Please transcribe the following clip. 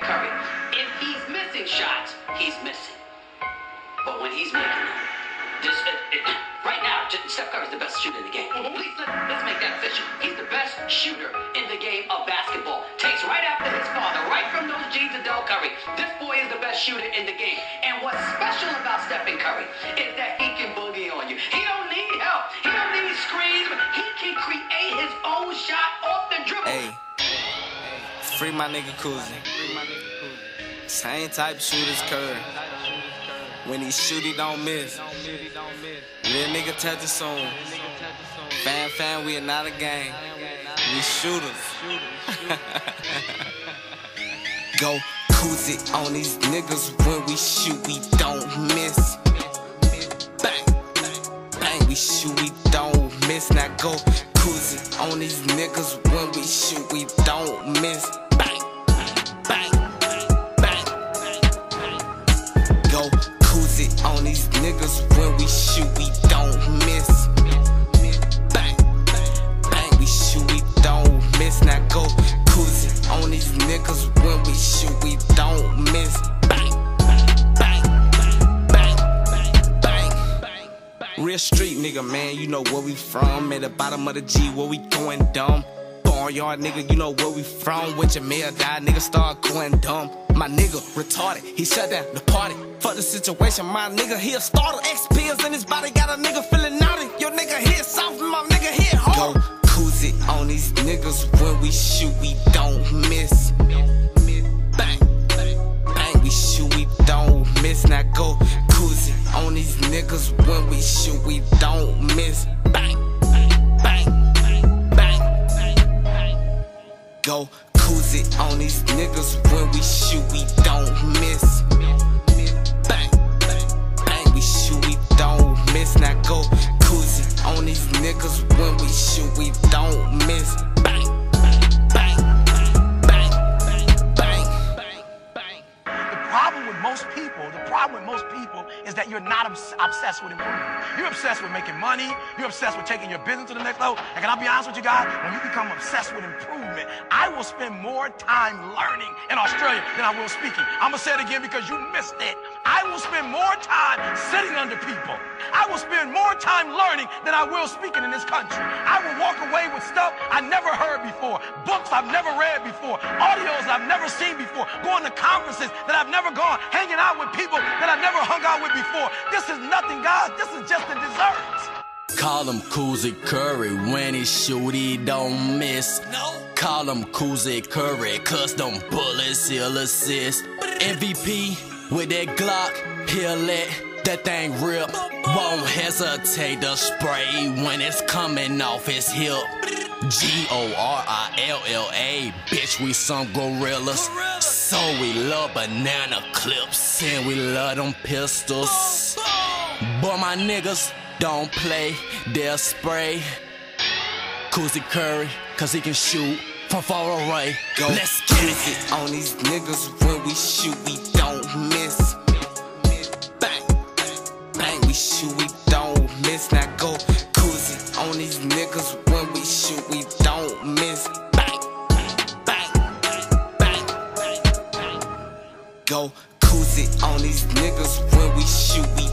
Curry. If he's missing shots, he's missing. But when he's making them, just it, it, right now, just, Steph Curry's the best shooter in the game. Mm-hmm. Please let, let's make that official. He's the best shooter in the game of basketball. Takes right after his father, right from those genes of Del Curry. This boy is the best shooter in the game. And what's special about Stephen Curry is that he can boogie on you. He don't need help. He don't need screens. He can create his own shot off the dribble. Hey, free my nigga Kuzzy. Same type shooters Curry. When he shoot, he don't miss. Little nigga touch it soon. Fan, fan, we are not a gang. We shooters. Go Kuzzy on these niggas when we shoot, we don't miss. Bang, bang, we shoot, we don't miss. Now go Kuzzy on these niggas when we shoot, we don't miss. Real street nigga, man, you know where we from. At the bottom of the G, where we going dumb. Barnyard nigga, you know where we from. When Jamil died, nigga start going dumb. My nigga retarded, he shut down the party. Fuck the situation, my nigga, he a starter. X pills in his body, got a nigga feeling naughty. Your nigga hit soft, my nigga hit hard. Go Kuzzy on these niggas when we shoot, we don't miss. Bang, bang, we shoot, we don't miss. Now go Kuzzy on these niggas when we shoot, we don't miss. Bang, bang, bang. Go Kuzzy on these niggas when we shoot, we don't miss. Bang, bang, we shoot, we don't miss. Now go most people, the problem with most people is that you're not obs- obsessed with improvement. You're obsessed with making money. You're obsessed with taking your business to the next level. And can I be honest with you guys? When you become obsessed with improvement, I will spend more time learning in Australia than I will speaking. I'm gonna say it again because you missed it. I will spend more time sitting under people. I will spend more time learning than I will speaking in this country. I will walk away with stuff I never heard before, books I've never read before, audios I've never seen before, going to conferences that I've never gone, hanging out with people that I've never hung out with before. This is nothing, guys. This is just a dessert. Call him Kuzzy Curry when he shoot, he don't miss. No. Call him Kuzzy Curry, cause them bullets he'll assist. MVP with that Glock, he'll let that thing rip. Won't hesitate to spray when it's coming off his hip. G O R I L L A, bitch, we some gorillas. So we love banana clips and we love them pistols. But my niggas don't play, they'll spray. Kuzzy Curry, cause he can shoot from far away. Go Let's get it. On these niggas when we shoot, we don't miss. go Kuzzy on these niggas when we shoot. We